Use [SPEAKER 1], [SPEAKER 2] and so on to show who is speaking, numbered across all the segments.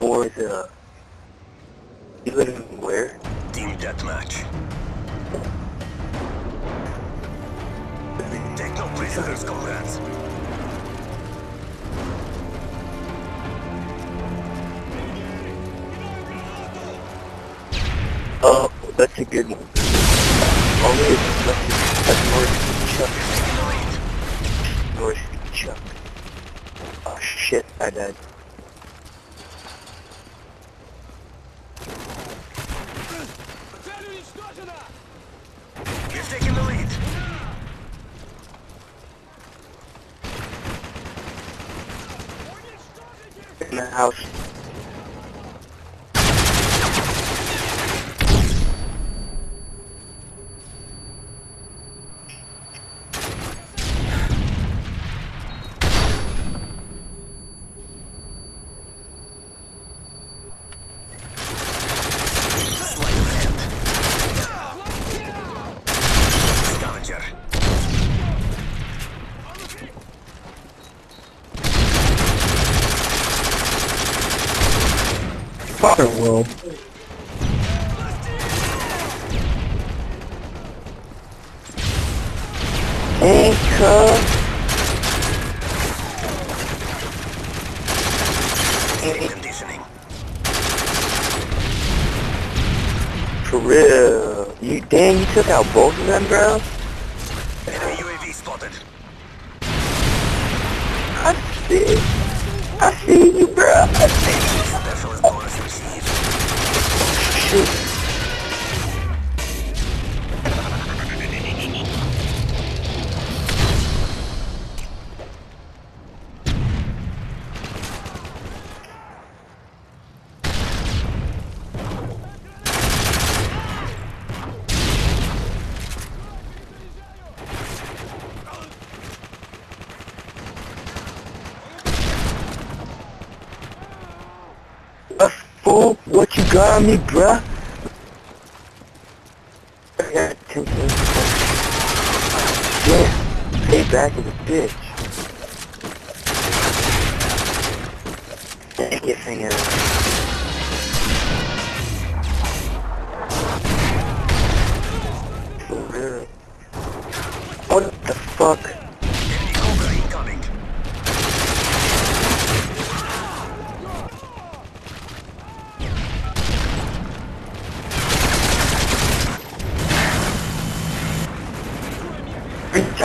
[SPEAKER 1] Or is it a... You live in where?
[SPEAKER 2] Team deathmatch. Take no prisoners, comrades.
[SPEAKER 1] Oh, that's a good one. Only that's, that's North Chuck. North Chuck. Oh shit, I died.
[SPEAKER 2] You've taken the lead.
[SPEAKER 1] In the house.
[SPEAKER 3] Fucker world.
[SPEAKER 1] Hey, cuz.
[SPEAKER 2] Conditioning.
[SPEAKER 1] For real. You, damn, you took out both of them, bro?
[SPEAKER 2] Enemy UAV spotted.
[SPEAKER 1] I see. I see you, bro. I see you. Shoot. What you got on me, bruh? I got attention. Yeah, a bitch. Thank you, finger.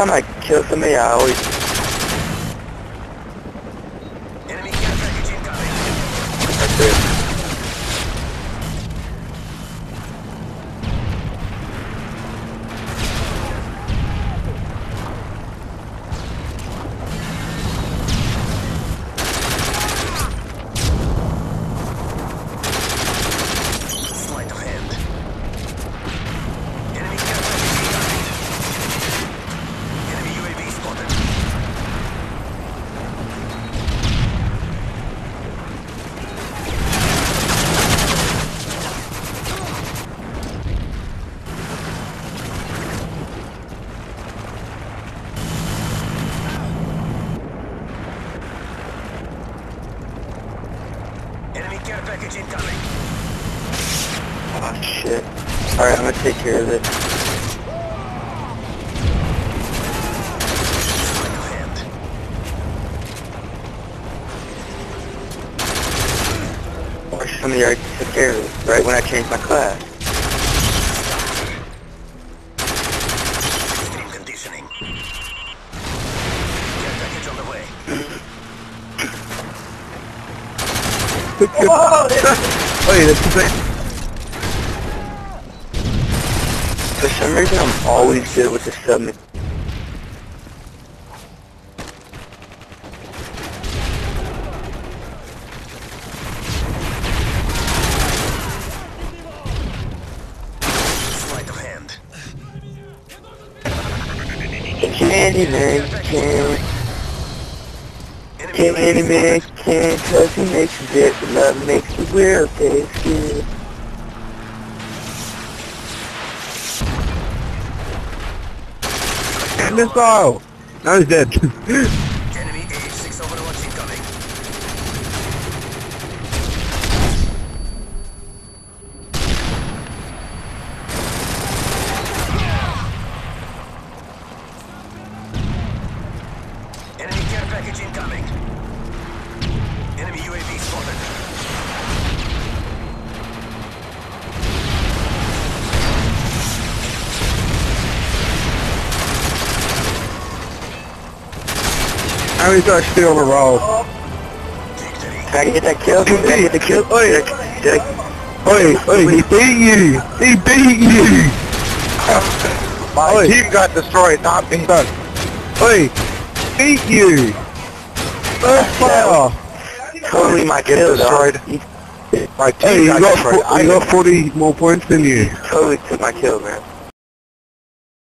[SPEAKER 1] Time I kill somebody, I always
[SPEAKER 2] package incoming.
[SPEAKER 1] Oh shit. Alright, I'm gonna take care of this.
[SPEAKER 2] Sleight of hand.
[SPEAKER 1] Or somebody already took care of this, right when I changed my class.
[SPEAKER 2] Extreme conditioning. Care package on the way.
[SPEAKER 3] Wait, that's thing.
[SPEAKER 1] For some reason, I'm always good with the submit.
[SPEAKER 2] Sleight of hand.
[SPEAKER 1] Tim
[SPEAKER 2] man
[SPEAKER 1] can because he mixes makes it weird but it's makes
[SPEAKER 3] Missile! Now he's dead.
[SPEAKER 2] Enemy AH-6 overwatch incoming. Enemy care package incoming. Enemy UAV spotted.
[SPEAKER 3] How is that still on the roll?
[SPEAKER 2] Take that in.
[SPEAKER 1] Can I get that kill? Can I get the kill?
[SPEAKER 3] Oi.
[SPEAKER 1] Did I- did
[SPEAKER 3] Oi, oi, he beat you! He beat you!
[SPEAKER 4] My
[SPEAKER 3] Oi.
[SPEAKER 4] team got destroyed, not me.
[SPEAKER 3] Son. Oi, beat you! First fire!
[SPEAKER 1] Totally my
[SPEAKER 4] Get
[SPEAKER 1] kill,
[SPEAKER 4] destroyed. My
[SPEAKER 3] Hey,
[SPEAKER 4] team
[SPEAKER 3] you
[SPEAKER 4] got
[SPEAKER 3] got,
[SPEAKER 4] destroyed.
[SPEAKER 3] you got 40 more points than you.
[SPEAKER 1] totally took my kill, man.